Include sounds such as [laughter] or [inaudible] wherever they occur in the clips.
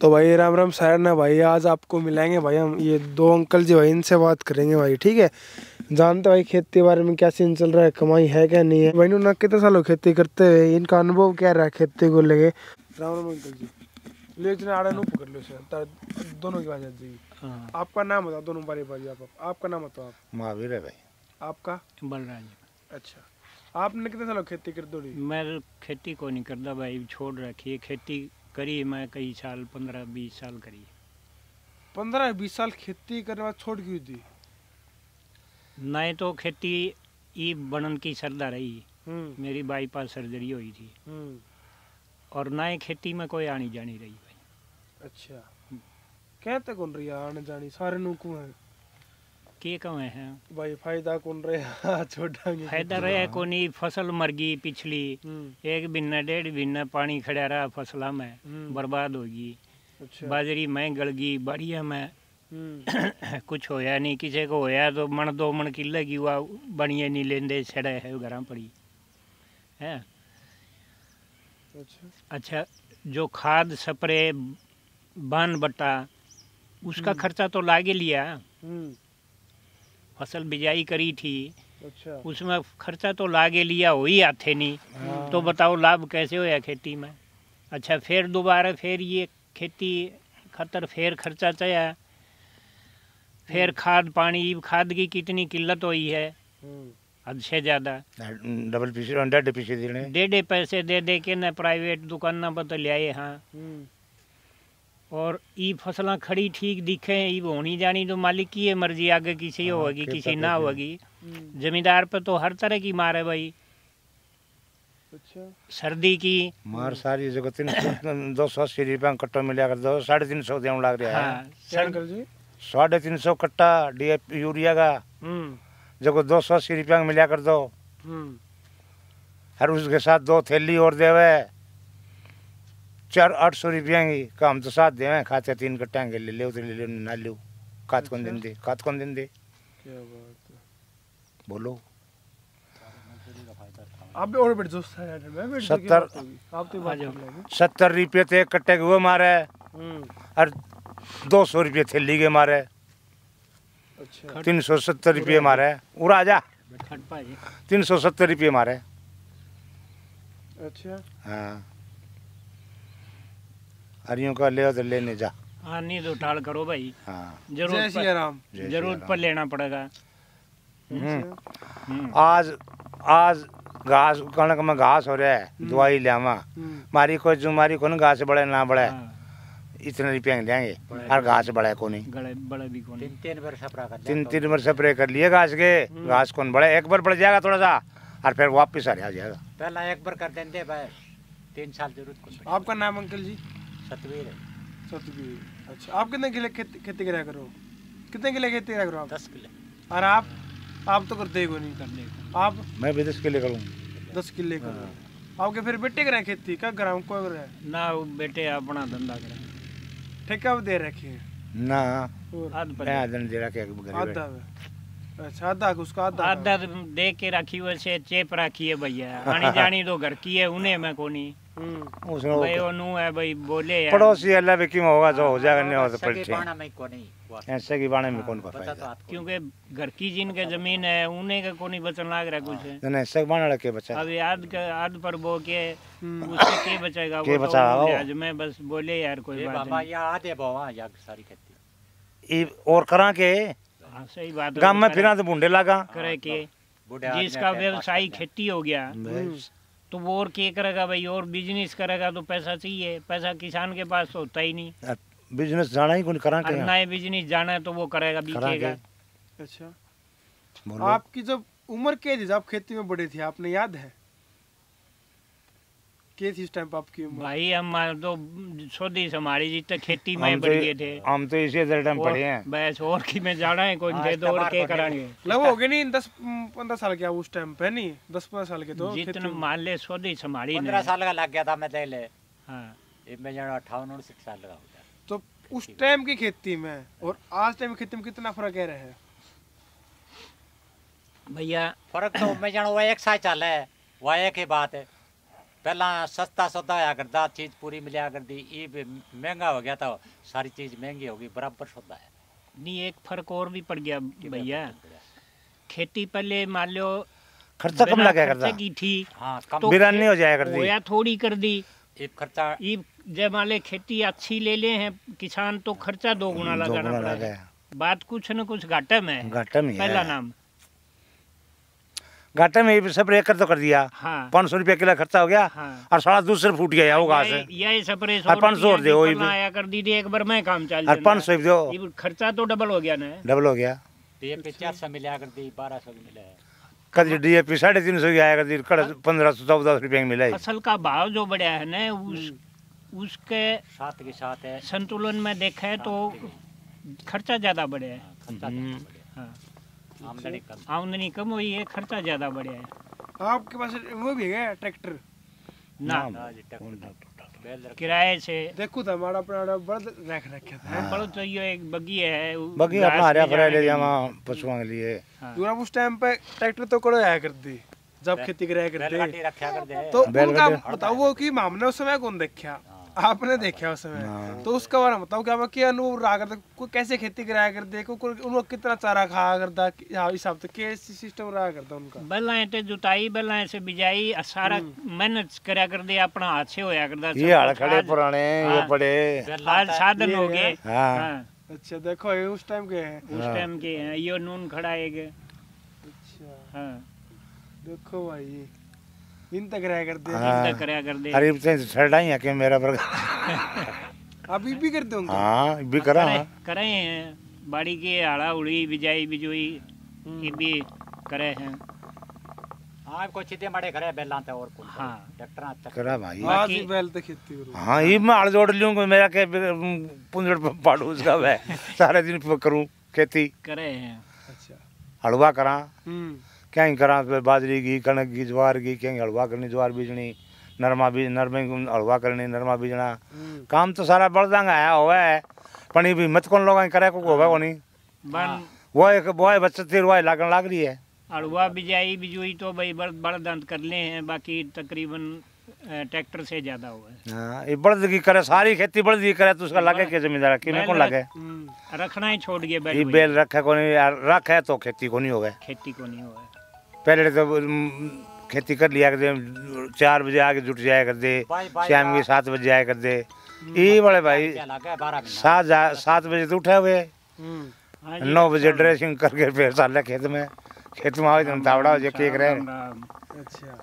तो भाई राम राम सर ना भाई आज आपको मिलाएँगे भाई हम ये दो अंकल जी भाई इनसे बात करेंगे भाई ठीक है? जानते भाई खेती के बारे में क्या सीन चल रहा है कमाई है क्या नहीं है? भाई ना कितने सालों खेती करते हुए इनका अनुभव क्या रहा है खेती को लेके? राम राम अंकल जी ले इतने आड़े नो पकड़ लो सर दोनों की बात जी। हाँ। आपका नाम बताओ दोनों बारी बारी आप आपका नाम बताओ आप। महावीर है भाई। आपका? बलराज। अच्छा आपने कितने सालों खेती कर दौड़ी मैं खेती को नहीं करता भाई छोड़ रखी है खेती करी मैं कई साल पंद्रह बीस साल करी पंद्रह बीस साल खेती करने बाद छोड़ क्यों दी? नहीं तो खेती ई बनन की श्रद्धा रही। हम्म। मेरी बाईपास सर्जरी हुई थी। हम्म। और ना ही खेती में कोई आनी जानी रही। भाई अच्छा कहते कौन रही आने जानी सारे नुकू हैं। के कमे हैं? भाई फ़ायदा कौन रहे? [laughs] छोटा फ़ायदा रहा कोनी फ़सल मर गई पिछली। हम्म। एक बिन्ना डेढ़ बिन्ना पानी खड़ा रहा फसला में हम्म, बर्बाद होगी अच्छा। बाजरी में गल गई बढ़िया में। हम्म। [coughs] कुछ होया नहीं किसी को होया तो मन दो मन की लगी हुआ बढ़िया नहीं लेंदे छड़े है घर पड़ी। है? अच्छा। अच्छा जो खाद स्प्रे बान बट्टा उसका। खर्चा तो लागे लिया। फ़सल बिजाई करी थी। अच्छा। उसमें खर्चा तो लागे लिया हो ही आते नहीं हाँ, तो बताओ लाभ कैसे होया खेती में? अच्छा फिर दोबारा फिर ये खेती खतर फिर खर्चा चाहिए फिर खाद पानी खाद की कितनी किल्लत हुई है? हम्म, से ज़्यादा। डबल पीसी डेढ़ पीसी देने। डेढ़े पैसे दे दे के न प्राइवेट दुकान पर तो लियाए हाँ। हम्म, और ई फसलां खड़ी ठीक दिखे ई होनी जानी तो मालिक की है मर्ज़ी आगे किसी हाँ, होगी किसी ना होगी। हम्म, जमींदार पे तो हर तरह की मार है भाई। अच्छा। सर्दी की। मार सारी जगह तीन दो सौ अस्सी रुपया कट्टा मिला कर दो साढ़े तीन सौ देने लग रहा है। हाँ साढ़े तीन सौ कट्टा डीएपी यूरिया का। हम्म। जगह दो सौ अस्सी रुपया मिला कर दो। हम्म। और उसके साथ दो थैली और देवे। चार आठ सौ रुपया की का हम तो साथ देवे खाते तीन कट्टा के ले ले तो ले ले ना लो। खात कौन दिन दे? खात कौन दिन दे? क्या बात है। बोलो। आप भी और बैठ जाओ बैठ जाओ, सत्तर- आप तो आ जाओ। सत्तर रुपये तो एक कट्टे के वो मारे। हम्म। और दो सौ रुपये थैली के मारे। अच्छा। तीन सौ सत्तर रुपये मारे। उड़ा जा। तीन सौ सत्तर रुपये मारे। अच्छा। हाँ। हरियों का ले तो लेने जा। हाँ नहीं तो टाल करो भाई। हाँ। ज़रूरत पर ज़रूरत पर लेना पड़ेगा। हम्म। हम्म, आज आज घास कणक में घास हो रहा है दवाई लियावा। हम्म, मारी कोई जो मारी को घास बढ़े ना बढ़े हाँ, इतने रुपये लेंगे और घास बढ़े को नहीं। बड़े तीन तीन बार कर तीन तीन बार स्प्रे कर लिए घास के। घास कौन बढ़े एक बार बढ़ जाएगा थोड़ा सा और फिर वापस आ जाएगा। पहला एक बार कर देंगे भाई तीन साल ज़रूरत आपका नाम अंकल जी? सतवीर है। सतबीर अच्छा। आप कितने किले खेती खेती करो कितने किले खेती करा करो आप? दस किलो। और आप? आप तो करते ही नहीं। कर देगा आप? मैं भी दस के लिए करूँ। दस किले करो। आपके फिर बेटे करें खेती? क्या करा कोई करे ना वो बेटे अपना धंधा करें ठेका भी दे रखे ना। आध दे गरीब आधा अच्छा आधा उसका आधा आधा दे के रखी वैसे चेप रखी है भैया। आनी [laughs] जानी तो घर की है उन्हें मैं कोनी। हम्म। उसमें भाई वो वो नू है भाई बोले यार पड़ोसी अल्लाह भी क्यों होगा जो हो जाएगा नहीं हो तो में ऐसे की बाणे में कौन का बता तो क्योंकि घर की जिनके ज़मीन है उन्हें का कोनी बचन लाग रहा कुछ। है। नहीं ऐसे बाणे रखे बच्चा अब याद का आध पर बो के हम्म, उससे के [laughs] तो बचाएगा वो? लिहाज बस बोले यार कोई ये बात बाबा नहीं। या आधे बाबा या सारी खेती और करा के? हाँ, सही बात गाँव में फिर फिरा तो बुंडे लगा। करे के जिसका व्यवसाय खेती हो गया तो वो और के करेगा भाई और बिज़नेस करेगा तो पैसा चाहिए पैसा किसान के पास तो होता ही नहीं। बिज़नेस जाना ही कौन करा नए बिज़नेस जाना है तो वो करेगा करा बिकेगा। अच्छा। आपकी जब उम्र क्या थी जब आप खेती में बड़े थे आपने याद है? क्या थी इस टाइम पे आपकी उम्र? भाई हम तो सोदी हमारी जितने खेती में बढ़ तो गए थे। हम तो इसी तरह टाइम पढ़े हैं। और बस और की में जाना है कोई थे तो और के करने कराएँगे लगभग हो गए नहीं दस पंद्रह साल के उस टाइम पे नहीं दस पंद्रह साल के तो खेती जितने मान ले सोदी संभाली पंद्रह साल का लग गया था मैं ले हाँ। इनमें जो अट्ठावन उनसठ साल का तो उस टाइम की खेती में और आज टाइम खेती में कितना फ़र्क है रहा? है भैया फ़र्क तो मैं जानो वो एक साल चल है वह एक ही बात है। पहला सस्ता सौदा होया करता चीज़ पूरी मिलया करती ये महँगा हो गया तो सारी चीज़ महँगी होगी बराबर सौदा है नहीं एक फ़र्क और भी पड़ गया भैया खेती पहले मान लो खर्चा कम लगा करता की थी हाँ कम तो बिरानी हो जाया करती होया थोड़ी कर दी ये खर्चा ये जब मान ले खेती अच्छी ले ले हैं किसान तो खर्चा दो गुना दो लगाना गुना पड़ा बात कुछ न कुछ घाटे में है घाटा में पहला नाम घाटा में ये सब एकड़ तो कर दिया। हाँ। पाँच सौ रुपया किलो खर्चा हो गया हाँ। और साढ़ा दूसरे फूट गया वो यही- स्प्रे और 500 दे, आया कर दी एक बार मैं काम चल और पाँच सौ दो। खर्चा तो डबल हो गया ना। डबल हो गया। डीएपी चार सौ मिलया करती बारह सौ मिला। है कभी डीएपी साढ़े तीन सौ की आया करती कड़ पंद्रह सौ चौदह सौ रुपये मिला फ़सल का भाव जो बढ़ा है ना उस उसके साथ के साथ है। संतुलन में देखे तो खर्चा ज़्यादा बढ़ा। है। आमदनी कम। आमदनी कम हुई है खर्चा ज़्यादा बढ़िया है। आपके पास वो भी है ट्रैक्टर? ना हाँ किराए से। देखो तो हमारा अपना बर्द रख रखे था। बड़ो तो ये एक बगी है घास अपना फरिया जाने ले जावा पशुओं के लिए। हाँ। दूरा उस टाइम पे ट्रैक्टर तो करो आया कर दी जब खेती कराया करते। तो बैलगाड़ी- उनका बताओ वो कि हमने उस समय कौन देखा? आपने देखा उस समय। हाँ। तो उसका बारे में बताओ क्या क्या अनुभव रहा करता कोई कैसे खेती कराया करते को उनको कितना चारा खाया करता हाँ, हिसाब से कैसे सिस्टम रहा करता उनका? बैलाएँ ते जुताई बैलाएँ से बिजाई सारा हम्म। मेहनत करया कर दे अपना हाथ से होया करदा ये हड़ खड़े पुराने ये हाँ। पड़े साधन हो गए। हाँ। अच्छा देखो ये उस टाइम के हैं। उस। टाइम के हैं। यो नून खड़ा है अच्छा। हाँ। देखो भाई इन तक कराया करते हैं। हाँ। चिंता करया कर दे अरे तो है कि मेरा पर अभी भी करते होंगे? हाँ भी करा करे, हाँ। करे हैं। बाड़ी के आड़ा उड़ी बिजाई बिजोई हम्म। ये भी करे हैं। हाँ। को चिते माड़े करे बैला ते और कौन हाँ। ट्रैक्टर अच्छा करा भाई। आज ही बैल तक खेती करो हाँ। ये मैं हड़ जोड़ लूँ मेरा के पुंजड़ पाड़ू उसका वह [laughs] सारे दिन पे खेती। करे हैं। अच्छा। हलवा करा। हम्म। कहीं करा फिर बाजरी की कणक की ज्वार की कहीं हलवा करनी ज्वार बीजनी नरमा बीज नरमे हलवा करनी नरमा बीजना काम तो सारा बड़दांगा आया हुआ है पनी भी मत कौन लोग करे को होगा कोनी बन वो एक वो बच्चे तीर वो लागन लाग रही है अड़ुआ बिजाई बिजोई तो भाई बड़ बड़ दंत कर ले हैं बाकी तकरीबन ट्रैक्टर से ज़्यादा हुआ है हाँ ये बड़द की करे सारी खेती बड़द की करे तो उसका लागे के जमींदार की में कौन लागे रखना ही छोड़ गए ये बैल रखे को नहीं यार रख है तो खेती को नहीं होगा खेती को नहीं हुआ है पहले तो खेती कर लिया कर चार बजे आके जुट जाया कर दे बाई बाई शाम के सात बजे जाया करते। दे ये बड़े भाई सात सात बजे तो उठे हुए। हम्म हाँ जी, नौ बजे ड्रेसिंग करके फिर साले खेत में खेत में आओ तुम तावड़ा हो जाए केक रहे। अच्छा।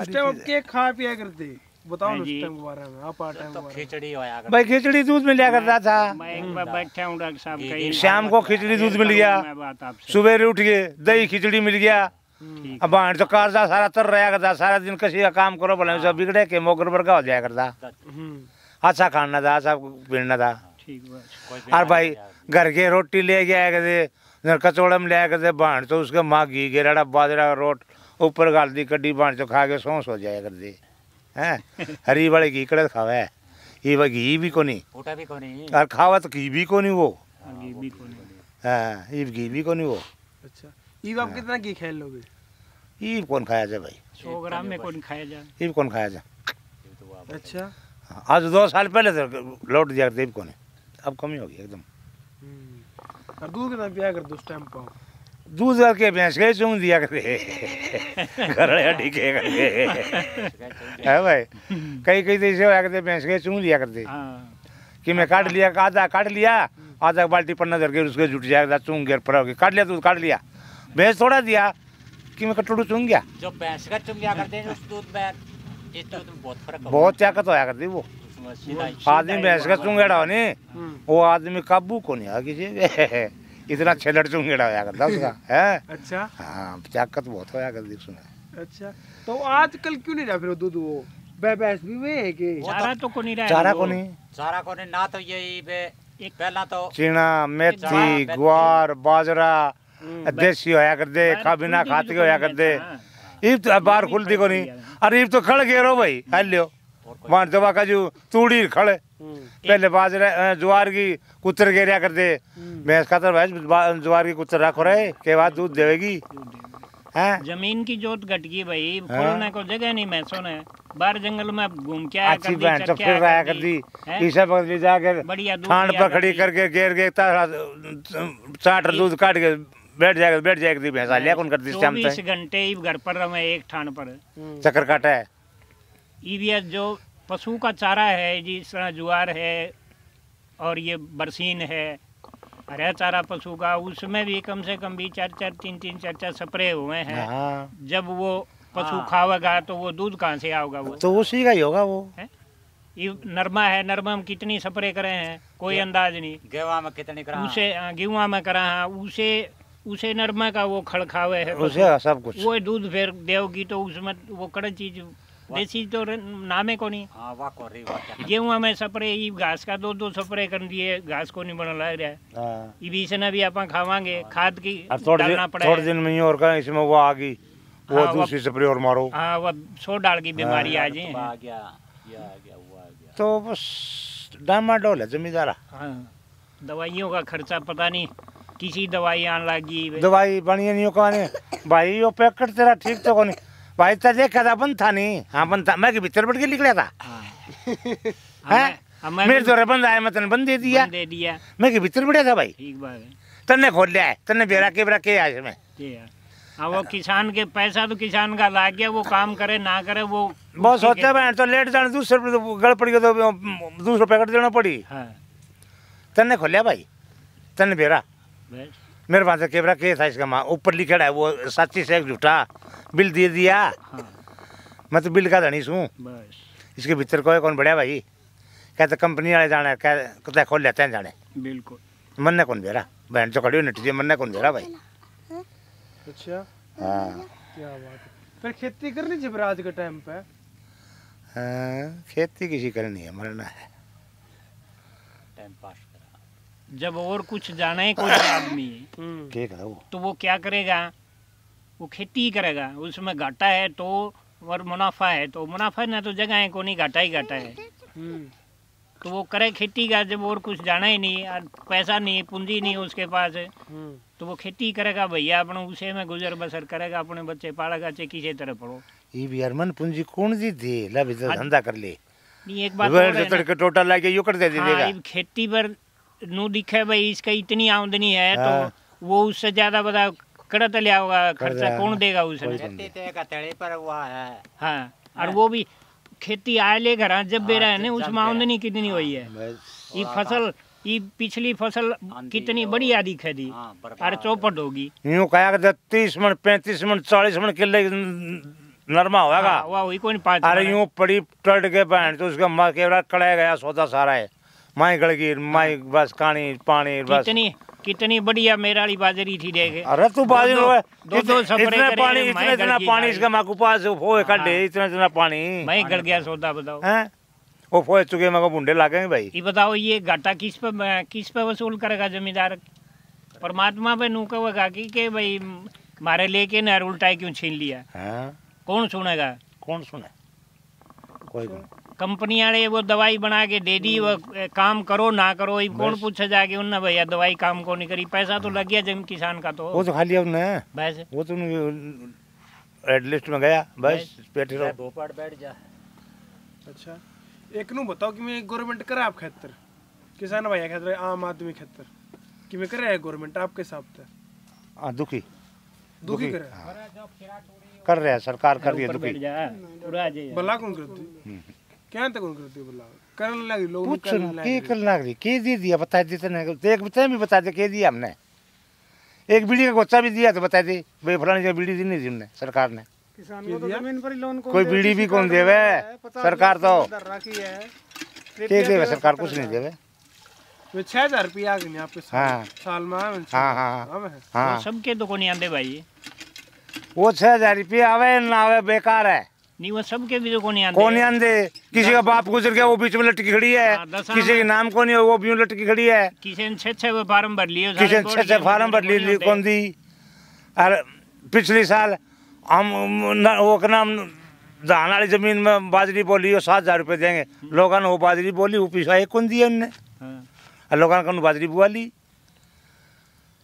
उस टाइम केक खा पिया करते? बताओ ना उस। टाइम के बारे में आप आ टाइम तो खिचड़ी होया भाई खिचड़ी दूध में लिया करता था। मैं बैठा हूँ डॉक्टर साहब ये- कहीं ये शाम को खिचड़ी दूध मिल गया। मैं सुबह उठ गए दही खिचड़ी मिल गया। अब तो कारजा सारा तर रहा करता सारा दिन किसी का काम करो भले सब बिगड़े के मोगर पर हो जाया करता। हम्म अच्छा खाना था अच्छा पीना था। कोई और भाई घर के रोटी ले गया करते कचौड़े में ले करते बाहर तो उसके माँ घी गेराड़ा बाजरा रोट ऊपर गाल दी कड्डी बाहर तो खा के सौंस हो जाया करते हैं? [laughs] हरी वाले घी कड़े खावे। ये भाई घी भी को नहीं उठा भी कोनी। और खावा तो घी भी को नहीं वो भी कौन। हाँ ये घी भी को नहीं वो। ईब आप कितना घी खेल लोगे? ये कौन खाया जाए भाई? सौ ग्राम में कौन खाया जाए? ये कौन खाया जाए? अच्छा। आज दो साल पहले तो लौट दिया करते को नहीं अब कमी होगी एकदम। हम्म। और दूध कितना पिया करते उस टाइम पर दूध के भैंस के चूंग दिया करते। घर हड्डी के करके है भाई। कई कई तो ऐसे होया करते भैंस के चूंग लिया करते। हाँ। कि मैं काट लिया आधा काट लिया आधा बाल्टी पन्ना धर के उसके जुट जाएगा चूंग गिर पर होगी काट लिया दूध काट लिया। भैंस थोड़ा दिया कि मैं कटोड़ू चूंग गया? जो भैंस का चुंगिया करते हैं उस दूध में इस दूध में बहुत फ़र्क। बहुत ताकत होया करती वो। आदमी भैंस का चूंगेड़ा हो नहीं हम्म। वो आदमी काबू को नहीं आ किसी [laughs] इतना छेलड़ चूंगेड़ा होया करता उसका [laughs] है? अच्छा। हाँ ताकत बहुत होया करती उसमें। अच्छा। तो आजकल क्यों नहीं रहा फिर दूध वो? बै- भैंस भी वे है कि? चारा तो को नहीं रहा चारा। को नहीं सारा को नहीं ना तो यही बे एक पहला तो चीना मेथी। ग्वार बाजरा देसी होया कर दे खा बिना खाती होया कर दे। ईब तो बाहर खुलती को नहीं अरे ईब तो खड़ गए रो भाई हाल लियो। और वहाँ दवा का जो तूड़ी खड़े। हम्म, पहले बाजरा ज्वार की कुतर गेरिया कर दे हम्म। भैंस का तो भैंस ज्वार की कुतर रखो रहे के बाद दूध देवेगी। हैं? ज़मीन की जोत घट गई भाई हाँ। खोलने को जगह नहीं मैसों ने बाहर जंगल में घूम के आया अच्छी बहन चल तो फिर आया कर दी, दी? ईसा बदली जाकर बढ़िया पर खड़ी दी। करके घेर के चाट दूध काट के बैठ जाएगा बैठ जाएगी भैंसा लिया कौन कर दी शाम चौबीस तक घंटे ही घर पर रहे एक ठाण पर। चक्कर काटा है। ईवीएस जो पशु का चारा है जिस तरह ज्वार है और ये बरसीन है हरा चारा पशु का उसमें भी कम से कम भी चार चार तीन तीन चार चार स्प्रे हुए हैं। हाँ। जब वो पशु हाँ। खावेगा तो वो दूध कहाँ से आओगा वो? तो उसी का ही होगा वो। ये नरमा है नरमा में कितनी स्प्रे करे हैं? कोई अंदाज नहीं। गेवा में कितनी करा उसे हाँ, गेहुआ में करा है उसे उसे नरमा का वो खड़खावे है उसे है सब कुछ। वो दूध फिर देवगी तो उसमें वो कड़ चीज़ देसी तो नामे को नहीं। हाँ वाह को रही वाह गेहूँ में स्प्रे ई घास का दो दो स्प्रे कर दिए घास को नहीं बना लग रहा। है। हाँ। ई बीच ने भी अपन खावांगे खाद की थोड़े डालना दिन थोड़े दिन में और कहा इसमें वो आ गई वो दूसरी स्प्रे और मारो। हाँ वो सो डाल की बीमारी आ जाए। आ गया ये आ गया वो आ गया। तो बस डामाडोल है जमींदारा। हाँ दवाइयों का खर्चा पता नहीं। किसी दवाई आने लगी दवाई बनी नहीं हो? कहने भाई वो पैकेट तेरा ठीक तो कोनी भाई तो देखा था बंद था नहीं। हाँ बंद था मैं के भीतर बैठ के निकला था? हैं। मेरे तो बंद आया मैं तने बंद दे दिया। दे दिया। मैं के भीतर बैठा था भाई? ठीक बात है। तन्ने खोल लिया है तन्ने बेरा के बेरा के इसमें ये है। हाँ वो किसान के पैसा तो किसान का लाग गया वो काम करे ना करे वो बहुत सोचते बहन तो लेट जाने दूसरे तो गड़ पड़ी गई तो दूसरे पैकेट देना पड़ी। हाँ। तन्ने खोलिया भाई तन्ने बेरा। मेरे पास तो केवरा के था इसका माँ। ऊपर लिखा है वो सच्ची से झूठा। बिल दे दिया। हाँ। मैं तो बिल का धनी हूँ इसके भीतर कोई कौन बढ़िया भाई? कहते कंपनी वाले जाने कहते खोल लेते हैं जाने। बिल्कुल। मन ने कौन बेरा बहन तो खड़ी नटी मन ने कौन बेरा भाई? अच्छा। हाँ। क्या बात है। फिर खेती करनी फिर आज के टाइम पे? हाँ, खेती किसी करनी है मरना है। टाइम पास जब और कुछ जाना है कोई आदमी हम्म। है तो वो क्या करेगा? वो खेती ही करेगा। उसमें घाटा है तो और मुनाफा है। तो मुनाफा ना तो जगह है कोनी घाटा ही घाटा है। हम्म। तो वो करे खेती का जब और कुछ जाना ही नहीं पैसा नहीं पूंजी नहीं उसके पास। हम्म। तो वो खेती करेगा भैया अपने उसे में गुजर बसर करेगा अपने बच्चे पालेगा चाहे किसी तरह पढ़ो ये भी यार मन पूंजी कौन जी थी ला तो धंधा कर ले। नहीं एक बात है टोटल लाके यू कर दे हाँ, देगा। खेती पर नु दिखे भाई इसका इतनी आमदनी है। तो वो उससे ज़्यादा बता कड़त लिया होगा खर्चा कौन देगा उसने ते तड़े पर हाँ और वो भी खेती आए ले घर जब बेरा है ना उसमें आमदनी कितनी हुई है ये फ़सल ये पिछली फ़सल कितनी बढ़िया दिखे हाँ और चौपट होगी यूँ कहा कि तीस मन पैंतीस मन चालीस मन किले नरमा होगा हाँ, वाह वही कोई अरे यूँ पड़ी टट के बहन तो उसका माँ केवरा कड़ाया गया सौदा सारा है माई गड़गी माई बस कहानी पानी बस। कितनी कितनी बढ़िया मेरा वाली बाजरी थी देखे अरे तू बाजी दो- में दो- दो इतने पानी इतना इतना पानी गाड़ी। इसका माकू पास फोए हाँ। खड्डे इतना इतना पानी मैं गल गया सौदा बताओ। हैं? वो फोए चुके मगर बुंडे लागेंगे भाई। ये बताओ ये घाटा किस पे किस पे वसूल करेगा जमींदार? परमात्मा पे नू कहेगा कि के भाई मारे लेके ना उल्टा क्यों छीन लिया? हाँ। कौन सुनेगा? कौन सुने? कोई कौन कंपनी वाले वो दवाई बना के दे दी वो काम करो ना करो ये कौन। पूछे जाके उनने भैया दवाई काम को नहीं करी पैसा तो लग गया ज़मीन किसान का तो वो तो खाली अब ना बस वो तो रेड लिस्ट में गया बस बैठे रहो भोपाल बैठ जा अच्छा एक नु बताओ कि मैं गवर्नमेंट करे आप खेतर किसान भाई खेतर आम आदमी खेतर कि मैं करे है गवर्नमेंट आपके हिसाब से हाँ दुखी दुखी करे कर रहे हैं सरकार कर रही है दुखी जा पूरा भला कौन करती क्या तक कौन करती करने लगी लोग पूछ के लगे। कर के दे दिया बता देते ना तो एक बता भी बता दे के दिया हमने एक बीड़ी का गोचा भी दिया तो बता दे भाई फलानी जगह बीड़ी दी नहीं हमने सरकार ने किसान को ज़मीन पर लोन कौन कोई बीड़ी भी कौन देवे सरकार तो के देवे सरकार कुछ नहीं देवे छह हज़ार रुपया आ गए आपके साल हाँ। में हाँ हाँ हज़ार। आवे है हाँ वो सबके तो को नहीं आंदे भाई वो छह हज़ार रुपये आवे ना आवे बेकार है नहीं वो सबके भी तो को नहीं आंदे कौन आंदे? किसी का बाप गुजर गया वो बीच में लटकी खड़ी है। हाँ, किसी के नाम को नहीं है वो भी लटकी खड़ी है। किसी ने छह छह फार्म भर लिए किसी ने छह छह फार्म भर ली कौन दी और पिछले साल हम वो का नाम धान वाली ज़मीन में बाजरी बोली वो सात हज़ार रुपये देंगे। लोगों ने वो बाजरी बोली वो पिछला एक कौन दिया उनने? और लोगों ने बाजरी बुआ ली।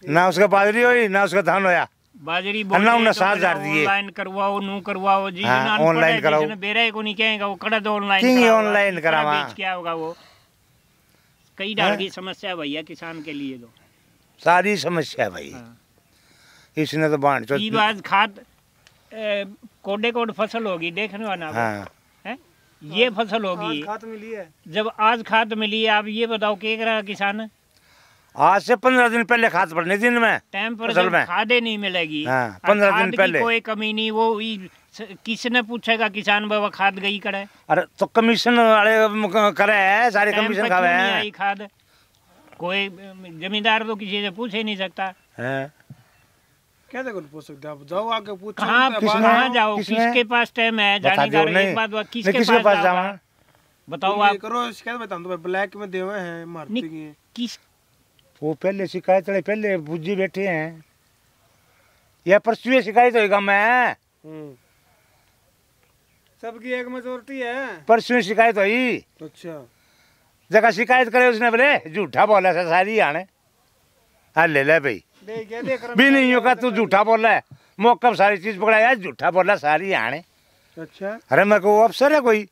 ना उसका बाजरी हुई ना उसका धान होया। बाजरी अन्ना बोले उन्हें तो सात हज़ार दिए। ऑनलाइन करवाओ नू करवाओ जी हाँ, ऑनलाइन कराओ। जिसने बेरा को नहीं कहेगा वो कड़ा तो ऑनलाइन किंग ऑनलाइन करावा। बेच क्या होगा वो। कई डाल की समस्या है भैया किसान के लिए तो। सारी समस्या भाई। हाँ। इसने तो ई बात खाद कोडे कोड फ़सल होगी देखने वाला हाँ। है? ये फ़सल होगी। खाद मिली है। जब आज खाद मिली है आप ये बताओ के रहा किसान? आज से पंद्रह दिन पहले खाद पड़ने दिन में। टाइम पर खादे नहीं मिलेगी। हाँ, 15 दिन पहले। कोई कमी नहीं वो किसने पूछेगा किसान बाबा खाद गई करे। अरे तो कमीशन वाले करे है सारे कमीशन खावे क्यों हैं। खाद? कोई जमींदार तो किसी से पूछ ही नहीं सकता। हैं? कैसे कौन पूछ सकते आप जाओ आके पूछो कहाँ किसने? कहाँ जाओ किसके पास टाइम है? बता जाने का एक बात किसके पास जावा बताओ आप। करो शिकायत बता दो ब्लैक में देवे हैं मारती की किस वो पहले शिकायत वाले पहले बुज्जी बैठे हैं। यह परसों शिकायत होगा मैं। हम्म, सबकी एक मेजोरिटी है। परसों शिकायत हुई। अच्छा। जगह शिकायत करे उसने बोले झूठा बोला था सारी आने। हाँ ले ले भाई। भी नहीं होगा तू झूठा बोला है। मौका सारी चीज़ पकड़ा यार झूठा बोला सारी आने। अच्छा। अरे मैं को अफसर है कोई?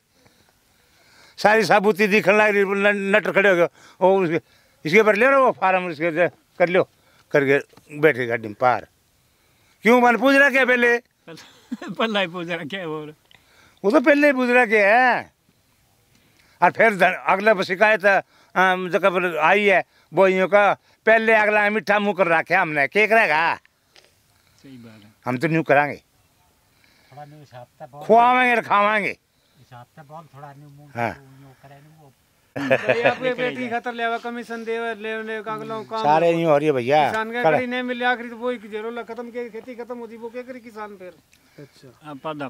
सारी साबूती दिखने लग रही नट खड़े हो गए। इसके ऊपर ले लो वो फार्म उसके दे- कर लो। करके बैठे गाड़ी में पार। क्यों मैंने पूछ रहा क्या पहले? [laughs] पल्ला ही पूछ रहा क्या बोल वो तो पहले ही पूछ रहा क्या है? और फिर अगला शिकायत जगह पर आई है वो यूँ का। पहले अगला मीठा मुँह कर रखे हमने। के करेगा? सही बात है। हम तो न्यू करांगे। से खुआवेंगे खावाएँगे हिसाब से बहुत थोड़ा न्यू मुँह हाँ। न्यू करे न्यू वो भैया पे पेटी खतर लेवा कमीशन देवे ले ले कागलों काम सारे यूँ हो रही है भैया। किसान का कड़ी नहीं मिले आखिरी तो वही ज़रूर खत्म के खेती खत्म होती वो क्या करी किसान फिर? अच्छा। पौधा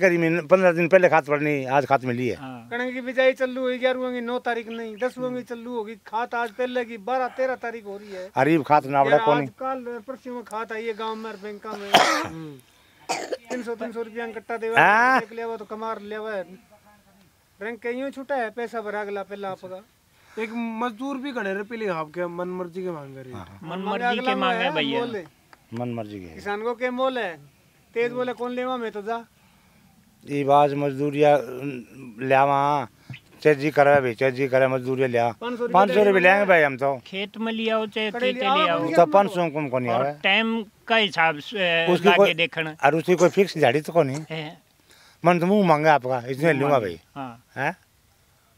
करी मैंने पंद्रह दिन पहले खाद पड़नी आज खाद मिली है। हाँ। कणक की बिजाई चालू हुई ग्यारह होंगी नौ तारीख नहीं दस होंगी चालू होगी खात आज पहले की बारह तेरह तारीख हो रही है। अरीब खाद ना बड़ा कौन कल परसों में खात आई है गाँव में बैंका में। [coughs] तीन सौ तीन सौ रुपया कट्टा देवा हाँ। तो कमार लेवा है। रंग के यूँ छूटा है पैसा भरा अगला पहला आपका। एक मजदूर भी खड़े रहे पहले आपके मन मर्ज़ी के मांग रही है। मन मर्ज़ी के मांगे है, भैया। मन मर्ज़ी के। किसान को के मोल है? तेज बोले कौन लेवा मैं तो जा। ये बाज मजदूरिया लियावा। चेजी करे भाई चेजी करे मजदूरिया लिया। 500 रुपया पाँच सौ रुपये लेंगे भाई हम तो। खेत में लिया हो चाहे टीके लिया ले आओ, आओ तो पाँच सौ कम को नहीं आवे। टाइम का हिसाब से उसकी लाके कोई- देखना। और उसकी कोई फिक्स झाड़ी तो को नहीं है। मन तो मुँह मांगा आपका इसने लूँगा भाई। हाँ। हैं?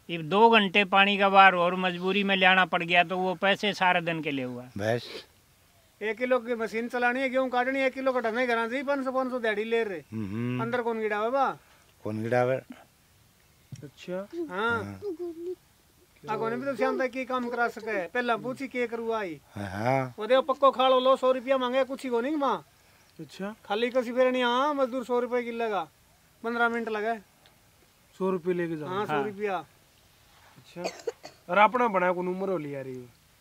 ये दो घंटे पानी का बार और मजबूरी में लेना पड़ गया तो वो पैसे सारे दिन के लिए हुआ। बस। एक किलो की मशीन चलानी है गेहूँ काटनी है एक किलो कटने घर से पाँच सौ पाँच सौ दिहाड़ी ले रहे। हम्म, अंदर कौन गिरा है बा कौन गिरावे अच्छा। हाँ। भी तो की काम करा सके। पहला पूछी के करू आई हाँ वो देखो पक्को लो सौ रुपया मांगे कुछ ही को नहीं माँ। अच्छा। खाली कसी फिर नहीं हाँ मजदूर सौ रुपए की लगा। पंद्रह मिनट लगे। सौ रुपये लेके जाओ। हाँ सौ रुपया। अच्छा। और अपना बनाया कौन उम्र हो लिया रही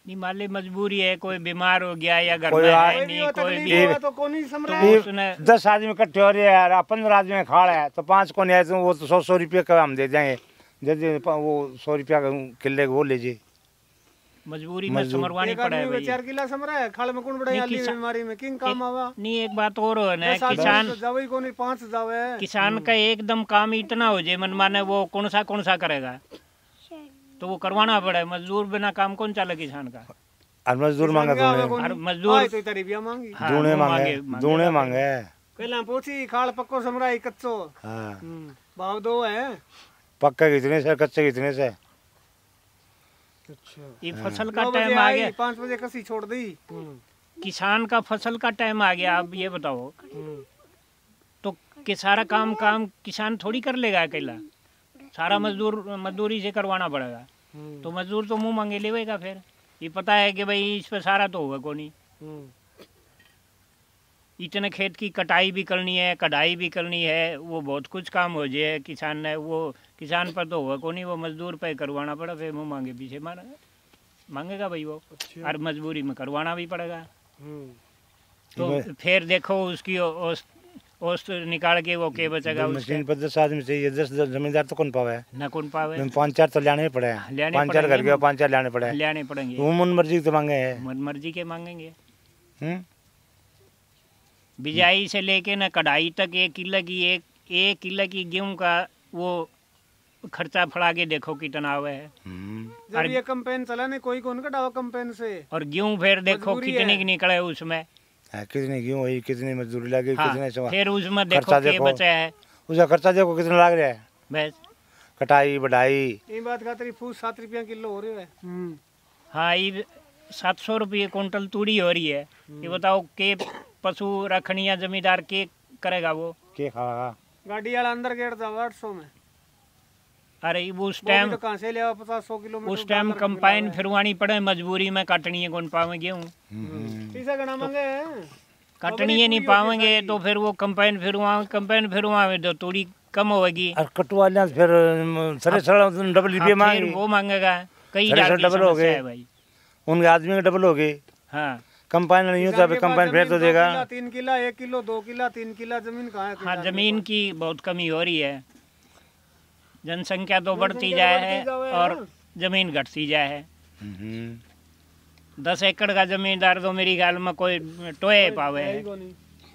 नहीं मान ली मजबूरी है कोई बीमार हो गया या घर कोई में है नहीं कोई भी तो कौन ही समरा तो उसने दस आदमी इकट्ठे हो रहे हैं यार पंद्रह आदमी खाड़ है तो पाँच को नहीं आए तो वो तो सौ सौ रुपये का हम दे दे दे वो सौ रुपया का किले का वो लीजिए मजबूरी में समरवानी पड़ा है भाई। चार किला समरा है खाल में कौन बड़ा नहीं, बीमारी में किंग काम आवा। नहीं एक बात और है ना किसान तो जावे ही कौन ही पाँच जावे। किसान का एकदम काम इतना हो जाए मन माने वो कौन सा कौन सा करेगा? तो वो करवाना पड़े मजदूर बिना काम कौन चले किसान का? और मजदूर मांगा किसान का दूने। और मजदूर तो इतनी रुपया मांगी। हाँ, दूने मांगे दूने मांगे। पहला पूछी खाल पक्को समरा ही कच्चो? हाँ। भाव दो है। पक्का कितने से कच्चे कितने से? अच्छा। ये फ़सल का टाइम आ गया। पाँच बजे कसी छोड़ दी। किसान का फ़सल का टाइम आ गया अब ये बताओ। हम्म, तो कि सारा काम काम किसान थोड़ी कर लेगा अकेला? सारा मजदूर मजदूरी से करवाना पड़ेगा। हम्म, तो मजदूर तो मुँह मांगे लेवेगा फिर। ये पता है कि भाई इस पे सारा तो होगा कोनी। हम्म, इतने खेत की कटाई भी करनी है कढ़ाई भी करनी है वो बहुत कुछ काम हो जाए किसान ने वो किसान पर तो होगा कोनी वो मजदूर पे करवाना पड़ा फिर मुँह मांगे पीछे मारा मांगेगा भाई वो। अच्छा। और मजबूरी में करवाना भी पड़ेगा। हम्म, तो फिर देखो उसकी औस औसत निकाल के वो के बचेगा मशीन पर दस आदमी चाहिए दस जमींदार तो कौन पावे? न कौन पावे? पाँच चार तो लाने पड़े हैं। लाने पाँच चार घर पड़ेंगे के पाँच चार लाने पड़े हैं। लाने पड़ेंगे। वो मन मर्ज़ी तो मांगे हैं। मन मर्ज़ी के मांगेंगे। हम्म? बिजाई से लेके ना कढ़ाई तक एक किलो की एक एक किलो की गेहूँ का वो खर्चा फड़ा के देखो कितना हुआ है। हम्म, जब ये कंपेन चला नहीं कोई कौन कटावा कंपेन से। और गेहूँ फिर देखो कितनी की निकले उसमें। हाँ, कितनी हुई कितनी मजदूरी लगी हाँ, कितने फिर उसमें देखो खर्चा के देखो। बचा है। उसका खर्चा देखो कितना लग रहा है। बस। कटाई बढ़ाई। ये बात खातिर फूस सात रुपया किलो हो रही है। हम्म, हाँ ये सात सौ रुपये कुंटल तूड़ी हो रही है। ये बताओ के पशु रखनी या जमींदार के करेगा वो? के खागा गाड़ी वाला अंदर गेट था आठ सौ में। अरे वो उस टाइम तो कहाँ से ले पचास सौ किलोमीटर उस टाइम कंपाइन फिरवानी पड़े मजबूरी में काटनी है कौन पावेंगे गेहूँ है। पैसा गणा मांगे हैं? काटनी नहीं पावेंगे तो फिर वो कंपाइन फिरवा कंपाइन फिरवावे तो तूड़ी कम होगी और कटवा लिया तो फिर सरे सड़े डबल हाँ, रुपये फिर मांगे वो मांगेगा। कई थोड़े डबल हो गए। भाई। उनके आदमी के डबल हो गए। हाँ। कंपाइन नहीं होता अभी कंपाइन फिर तो देगा। तीन किला एक किलो दो किला तीन किला ज़मीन कहाँ है? हाँ ज़मीन की बहुत कमी हो रही है। जनसंख्या तो बढ़ती जाए है और ज़मीन घटती जाए है। हम्म, दस एकड़ का जमींदार तो मेरी ख्याल में कोई टोए पावे है ही।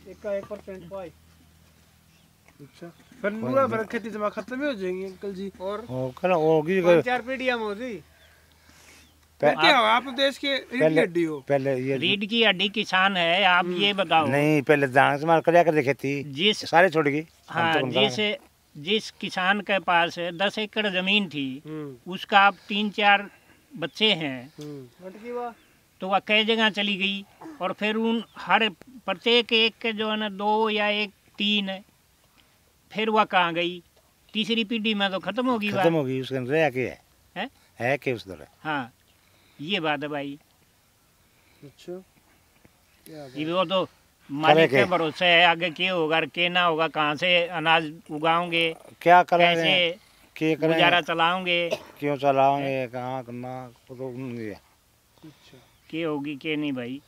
है अच्छा। फिर खेती जमा खत्म ही हो जाएँगे अंकल जी। और? होगी चार पीढ़ियाँ हो आप देश के रीढ़ की पहले हड्डी हो। पहले ये रीढ़ की हड्डी किसान है आप ये बताओ। नहीं पहले दान से कर खेती। जिस सारे छोड़ गई। हाँ तो उनका जिस किसान के पास दस एकड़ ज़मीन थी हम्म, उसका आप तीन चार बच्चे हैं। हम्म, तो वह कई जगह चली गई और फिर उन हर प्रत्येक एक के जो है ना दो या एक तीन है फिर वह कहाँ गई? तीसरी पीढ़ी में तो खत्म होगी खत्म वह हो गई उसके अंदर है के है। है? के उस तरह। हाँ ये बात है भाई। अच्छा। ये वो तो मालिक के के? भरोसे है आगे क्या होगा क्या ना होगा कहाँ से अनाज उगाओगे? क्या करें कैसे गुजारा चलाओगे? क्यों चलाओगे? कहाँ करना? तो होगी क्या नहीं भाई?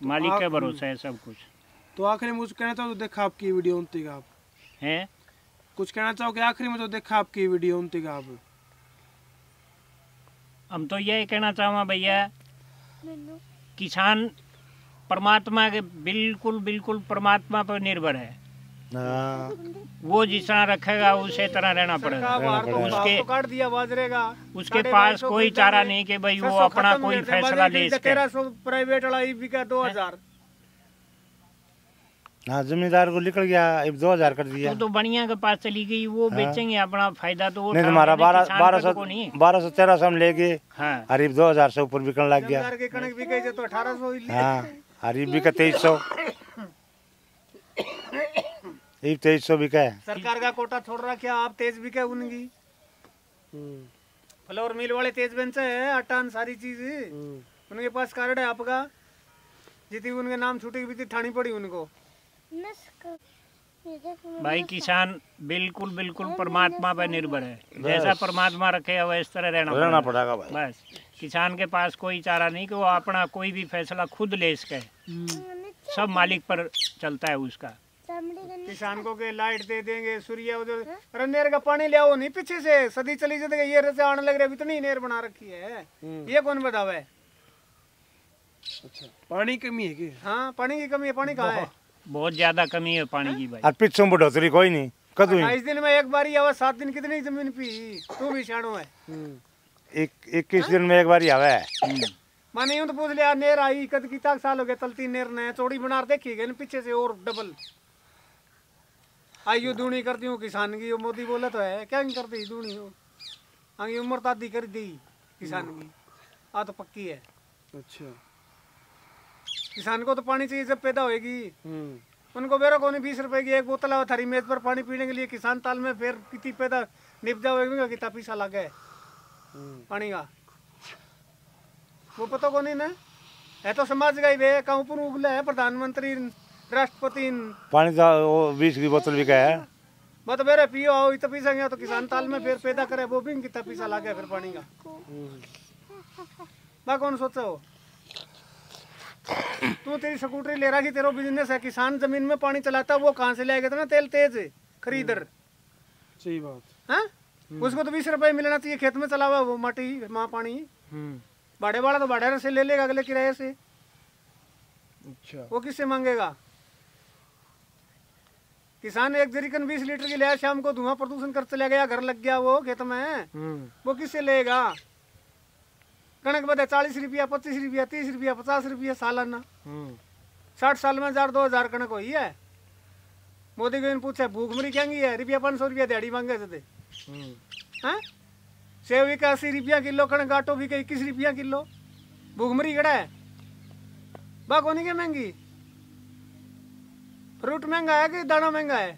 मालिक के भरोसे है सब कुछ। तो आखिरी में कुछ कहना चाहो तो देखा आपकी वीडियो आप। हैं? कुछ कहना चाहो कि आखिरी में तो देखा आपकी वीडियो आप। हम तो यही कहना चाहूँगा भैया किसान परमात्मा के बिल्कुल बिल्कुल परमात्मा पर निर्भर है। हाँ, वो जिस तरह रखेगा उसे तरह रहना पड़ेगा। तो उसके- तो काट दिया बाजरे का उसके पास कोई चारा नहीं कि भाई वो अपना कोई फैसला ले सके। तेरह सौ प्राइवेट वाला बिका दो हज़ार। हाँ जमींदार को निकल गया अब दो हज़ार कर दिया। वो तो बढ़िया के पास चली गई वो हाँ। बेचेंगे अपना फ़ायदा तो वो नहीं तो उठाएँगे हमारा बारह बारह सौ तो बारह सौ तेरह सौ हम ले गए हाँ। हरीब दो हज़ार से ऊपर बिकने लग गया। के कणक बिके तो अठारह सौ हाँ। हरीब बिका तेईस सौ ये तेईस सौ बिका है सरकार का कोटा छोड़ रहा क्या आप तेज बिके उनकी? हम्म, फ्लोर मिल वाले तेज बेंच है आटान सारी चीज़। हम्म, उनके पास कार्ड है आपका? जितनी उनके नाम छूटी भी थी ठानी पड़ी उनको। भाई किसान बिल्कुल बिल्कुल परमात्मा पर निर्भर है। जैसा परमात्मा रखे रखेगा वैस तरह रहना रहना पड़ेगा। पड़ेगा भाई। बस। किसान के पास कोई चारा नहीं कि वो अपना कोई भी फैसला खुद ले सके। सब मालिक पर चलता है उसका। किसान को के लाइट दे देंगे सूर्य उधर। अरे नेर का पानी ले आओ नहीं पीछे से। सदी चली जाते ये रसे आने लग रहा है इतनी नेर बना रखी है। ये कौन बतावे? अच्छा पानी की कमी है कि? हाँ पानी की कमी है पानी कहाँ है? बहुत ज़्यादा कमी है पानी की भाई। और पिछों बढ़ोतरी कोई नहीं कदू ही अट्ठाईस दिन में एक बार ही आवा सात दिन कितनी ज़मीन पी? तू भी शाणो है। हम्म, एक इक्कीस दिन में एक बार ही आवा है। हम्म। माने यूँ तो पूछ लिया नेर आई कद कितना साल हो गया तलती नेर ने चौड़ी बना देखी गई पीछे से और डबल। आयु दूनी करती हूँ किसान की मोदी बोला तो है क्या नहीं करती दूनी हो आगे उम्र तो आधी कर दी किसान की। आ तो पक्की है। अच्छा। किसान को तो पानी चाहिए जब पैदा होएगी। हम्म, उनको बेरो कोनी बीस रुपए की एक बोतल है थारी मेज पर पानी पीने के लिए किसान ताल में फिर कितनी पैदा निप जाओगे कितना पैसा लगे। हम्म, पानी का। वो पता को नहीं ना? है तो समाज का ही वे कहूँ पर उगले है प्रधानमंत्री राष्ट्रपति पानी तो वो बीस की बोतल बिका है बत बेरे पियो आओ इतना पैसा गया तो किसान ताल में फिर पैदा करे वो भी कितना पैसा लगे फिर पानी का। बा कौन सोचा हो? तू तेरी स्कूटरी ले रहा कि तेरा बिज़नेस है किसान ज़मीन में पानी चलाता वो कहाँ से लाएगा इतना तेल तेज? है खरीदर। सही बात। हाँ? उसको तो बीस रुपए मिलना चाहिए खेत में चलावा वो माटी माँ पानी। हम्म, भाड़े वाला तो भाड़े से ले लेगा अगले किराए से। अच्छा। वो किससे मांगेगा? किसान एक जरीकन बीस लीटर की लिया शाम को धुआँ प्रदूषण कर चला गया घर लग गया वो खेत में। हम्म। वो किससे लेगा? कणक बता चालीस रुपया पच्चीस रुपया तीस रुपया पचास रुपया सालाना। हम्म। साठ साल में हज़ार दो हज़ार कणक हुई है। मोदी को इन पूछा भूख मरी क्या है? रुपया पाँच सौ रुपया दिहाड़ी मांगे थे सेव अस्सी रुपया किलो कणक आटो भी इक्कीस रुपया किलो। भूखमरी कड़ा है। बागवानी क्या महँगी? फ्रूट महँगा है कि दाना महँगा है?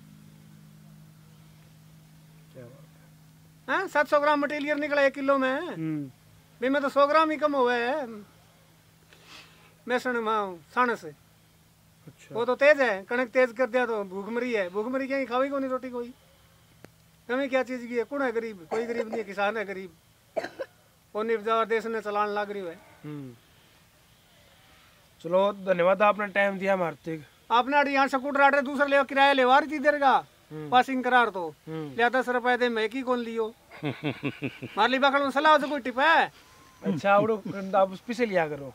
क्या सात सौ ग्राम मटेरियल निकला एक किलो में। हम्म। भी में तो सौ ग्राम ही कम हुआ है। माँ साण से अच्छा। वो तो तेज है कणक तेज कर दिया तो भूखमरी है। भूखमरी क्या खावी को नहीं रोटी कोई? कमी क्या चीज़ की है? कौन है गरीब? कोई गरीब नहीं है किसान है गरीब। वो निपजा देश ने चलान लाग रही है? हम्म। चलो धन्यवाद आपने टाइम दिया हमारे तक आपने यहाँ स्कूटर आटे दूसरा ले किराया ले वार थी देर का। पासिंग करार तो। हम्म। लिया दस रुपए दे मैं की कौन लियो? मारली बकड़ में सलाह तो कोई टिप है? अच्छा उड़ो आप उस पे से लिया करो।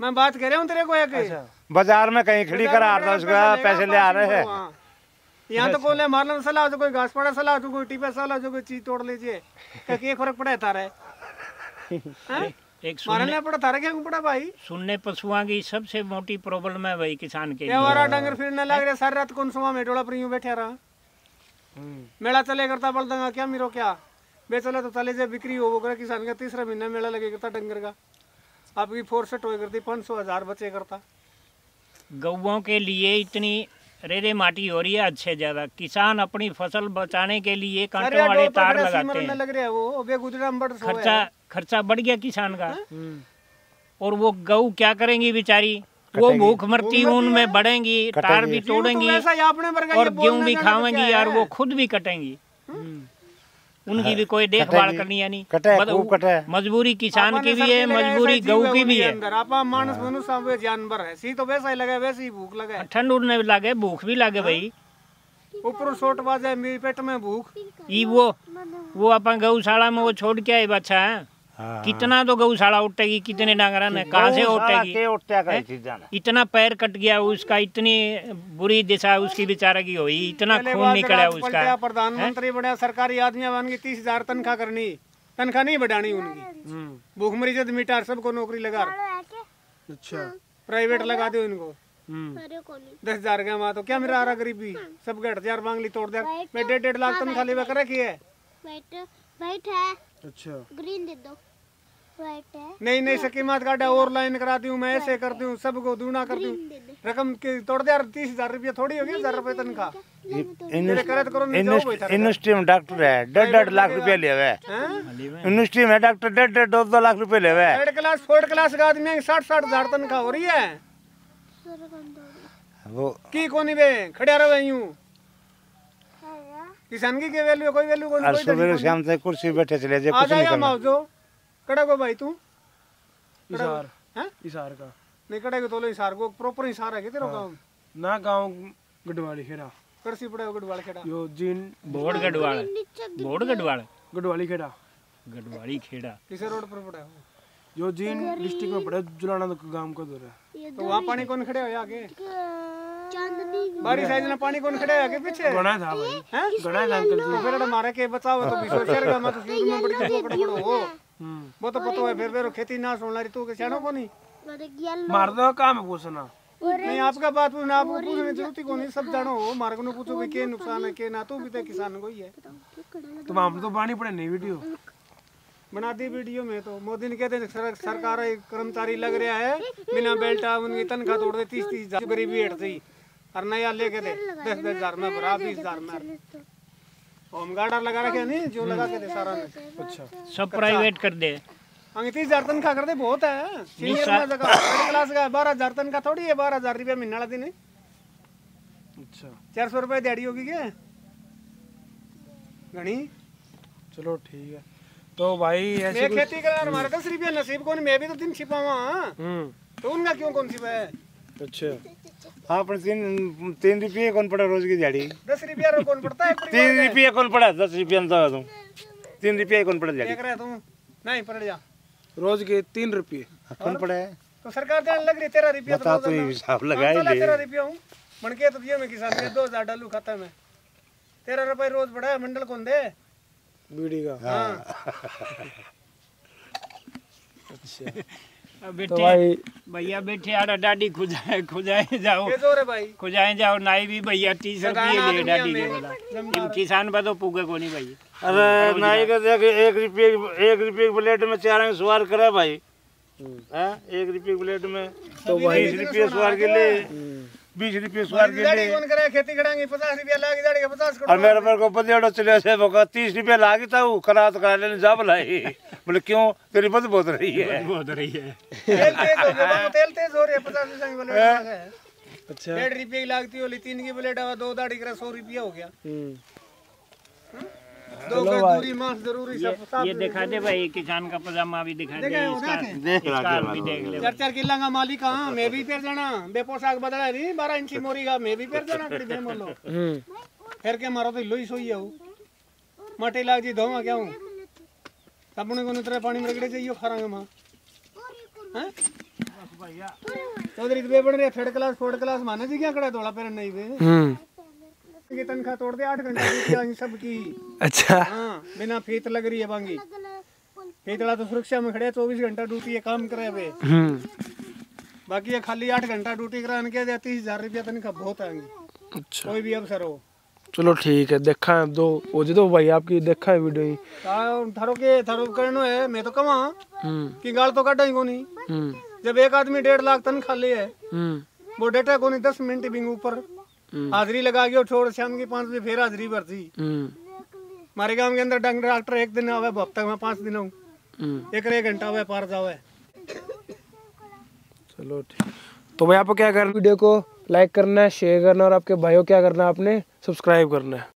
मैं बात कर रहा हूँ तेरे को एक। अच्छा। बाज़ार में कहीं खड़ी करा रहा उसका पैसे ले आ रहे हाँ। यहाँ तो कोई ले सलाह तो कोई घास पड़ा सलाह तो कोई टिपे सलाह तो कोई चीज़ तोड़ लीजिए। क्या फ़र्क पड़ा है तारे? [laughs] एक सुनने मारने पड़ा तारे क्या पड़ा भाई? सुनने पशुओं की सबसे मोटी प्रॉब्लम है भाई किसान के वारा डंगर फिरने लग रहे सारी रात कौन सुबह में डोला पर यूँ बैठे रहा? हम्म। मेला चले करता बल दंगा क्या मिरो क्या? बेचले तो चले जे बिक्री हो वो करे किसान का तीसरा महीना मेला लगे करता डंगर का। आपकी फोर सेट हो करती पाँच सौ हज़ार बचे करता। गौओं के लिए इतनी रेरे माटी हो रही है अच्छे ज़्यादा। किसान अपनी फ़सल बचाने के लिए कांटे वाले तार लगाते हैं। लग रहे हैं वो है। खर्चा खर्चा बढ़ गया किसान का। हम्म और वो गऊ क्या करेंगी बेचारी? वो भूख मरती उनमें बढ़ेंगी तार भी तोड़ेंगी ही और गेहूँ भी खाएँगी खावेंगी यार वो खुद भी कटेंगी। हम्म। उनकी भी कोई देखभाल करनी है नहीं। कटे, मतलब कटे। मजबूरी किसान की भी है मजबूरी गौ गऊ की भी है। मानस मनुष्य जानवर है सी तो वैसा ही लगे वैसे ही भूख लगे। ठंड उड़ने भी लागे भूख भी लागे भाई। ऊपर सोट बाजे मेरे पेट में भूख। ई वो वो अपन गौशाला में वो छोड़ के आए बच्चा है। हाँ। कितना तो गौशाला उठेगी कितने डांगरा ने कहाँ से उठेगी? इतना पैर कट गया उसका इतनी बुरी दिशा उसकी बेचारा की हुई इतना खून निकला उसका। प्रधानमंत्री बड़ा सरकारी आदमी बन गई तीस हज़ार तनख्वाह करनी तनख्वाह नहीं बढ़ानी उनकी। हम्म। भूख मरी जद मिटार सबको नौकरी लगा। अच्छा। प्राइवेट लगा दो इनको। हम्म। दस हज़ार का वहाँ तो क्या मेरा आ रहा गरीबी सब गठ हज़ार मांग ली तोड़ दिया मैं डेढ़ डेढ़ लाख तनख्वाह लेवा करे है। वाइट है अच्छा। ग्रीन दे दो। है नहीं नहीं स्कीमात काटा और लाइन कराती हूँ मैं ऐसे करती हूँ सबको दूना करती हूँ। रकम की तोड़ दिया तीस हज़ार रुपया थोड़ी होगी हज़ार रुपये तो थारे। यूनिवर्सिटी में डॉक्टर है डेढ़ डेढ़ लाख रुपया ले हुए हैं? यूनिवर्सिटी में डॉक्टर डेढ़ डेढ़ दो दो लाख रुपए ले हुए थर्ड क्लास फोर्थ क्लास का आदमी साठ साठ हज़ार तनखा हो रही है। वो की कोनी बे? खड़िया रहे यूँ। किसान की वैल्यू कोई वैल्यू कोई और सुबह शाम तक कुर्सी पे बैठे चले जाए आ कुछ नहीं करना मावजो। कड़ा को भाई तू? इसार हैं? इसार का। नहीं कड़ा को तोलो हिसार को प्रॉपर हिसार है कि तेरा काम ना गाँव गढ़वाली खेड़ा। करसी पड़ा गढ़वाल खेड़ा। यो जीन बोर्ड गढ़वाल। बोर्ड गढ़वाल। गढ़वाली खेड़ा। गढ़वाली खेड़ा। किसे रोड पर पड़ा है जो जीन डिस्ट्रिक्ट में पड़ा जुलाना तो गाँव का दौर है। तो वहाँ पानी कौन खड़े हो आगे? चांदनी। बारिश आई ना पानी कौन खड़े हो आगे पीछे? गणा था भाई। हैं गणा था अंकल जी। तो फिर मारे के बचाओ तो शेर का मत युद्ध में बड़ी पकड़। पड़ो हो हम्म वो तो पता है फिर फिर खेती ना सुन लाई तू के सियाणो को नहीं? मार दो काम पूछना नहीं आपका बात पूछना आपको पूछने ज़रूरत ही को नहीं सब जानो हो मार्ग ने पूछो भी के नुकसान है के ना तू भी तो किसान को ही। है तो हम तो बानी पड़े नहीं वीडियो। बना दी वीडियो में तो। मोदी ने कहते सर, सरकार कर्मचारी लग रहा है बिना बेल्टा उनकी तनख्वाह तोड़ दे तीस तीस हज़ार गरीबी हेठ से ही। और नया लेके दे दस दस हज़ार में भरा बीस हज़ार में। होम गार्डर लगा रखे नहीं? जो लगा के दे सारा में अच्छा। सब प्राइवेट कर दे। अंग तीस हज़ार तनख्वाह कर दे बहुत है। सीनियर में जगह थर्ड क्लास का बारह हज़ार तनख्वाह थोड़ी है बारह हज़ार रुपया महीना दिन अच्छा। चार सौ रुपये दिहाड़ी होगी क्या? घनी चलो ठीक है। तो भाई ऐसे मैं खेती कर हमारा दस रुपया नसीब कौन मैं भी तो दिन छिपावा। हम्म। तो उनका क्यों कौन छिपा है अच्छा। आपने तीन तीन रुपये कौन पड़ा रोज की दिहाड़ी? दस रुपया कौन पड़ता है? तीन रुपये कौन पड़ा? दस रुपये तो तुम तीन रुपये कौन पड़ा दिहाड़ी? देख रहे तुम। नहीं पड़ जा। रोज के तीन रुपये। कौन पड़ा है? तो सरकार देने लग रही तेरह रुपया बता तो हिसाब ही तो ले तेरह रुपया हूँ। बन के तो दिए मैं किसान के दो हज़ार डालू खाता में। तेरह रुपए रोज पड़ा है मंडल कौन दे? बीड़ी का। हाँ। [laughs] अच्छा। तो बैठे भाई भैया बैठे आड़ा डाडी खुजाए खुजाए जाओ। के ज़ोर है भाई। खुजाए जाओ नाई भी भैया टी शर्ट भी ले डाडी के बोला। किसान पर तो पूगे को नहीं भाई। अरे नाई का देख एक रुपये एक रुपये की प्लेट में चार सवार करे भाई। हाँ एक रुपये की प्लेट में। तो बीस रुपये सवार के लिए। बीस रुपये स्क्वायर के खेती पचास रुपया लागी पचास और मेरे पर को पदेड़ो चले से वो तीस रुपये लागी था वो करा तो करा लेने जा बुलाई बोले क्यों? तेरी बद बोत रही है। बोत रही है। तेल तेज हो गया बाबू, तेल तेज हो रही है पचास रुपया है। अच्छा। डेढ़ रुपये की लागती होली तीन की प्लेट दो दाढ़ी करा सौ रुपया हो गया। हम्म। दो दूरी मांस ज़रूरी सब साफ़ ये दिखा दे भाई किसान का पजामा भी दिखा दे देखे, इसका देख भी देख ले। चार चार किला का मालिक कहाँ? मैं भी पेर जाना। बे पोशाक बदला नहीं बारह इंची मोरी का मैं भी पेर जाना मोलो हम्म। फिर के मारो तो लोई सोई है माटी लाग जी धोवा क्या हूँ? अपने को नितरे पानी में रगड़े चाहिए खारांगे माँ। हैं? चौधरी तो बे बन रहे थर्ड क्लास फोर्थ क्लास माने जी क्या कड़ा धोला पेर नहीं बे? हम्म। की तनख्वाह तोड़ दे आठ घंटा सबकी अच्छा। हाँ बिना फीत लग रही है बांगी फीतड़ा तो सुरक्षा में खड़े चौबीस घंटा ड्यूटी है काम करे वे हम्म। बाकी ये खाली आठ घंटा ड्यूटी कराने के तीस हज़ार रुपया तनख्वाह बहुत आएँगी। अच्छा। कोई भी अवसर हो। चलो ठीक है देखा है दो वो जो तो भाई आपकी देखा है वीडियो ही। ता- थारो के थारो करनो है मैं तो कमा। हम्म। कि गाल तो काटा ही कोनी। हम्म। जब एक आदमी डेढ़ लाख तनख्वाह ले है वो डेटा कोनी दस मिनट बिंग ऊपर। हाजिरी लगा के और छोड़ शाम की पाँच बजे फिर हाजिरी भरती हम्म हमारे गाँव के अंदर डॉक्टर डॉक्टर एक दिन आवे हफ़्ते में पाँच दिन हूँ हम्म एक एक घंटा हुआ पार जावे चलो ठीक तो भाई आपको क्या करना वीडियो को लाइक करना है शेयर करना है और आपके भाइयों को क्या करना है आपने सब्सक्राइब करना है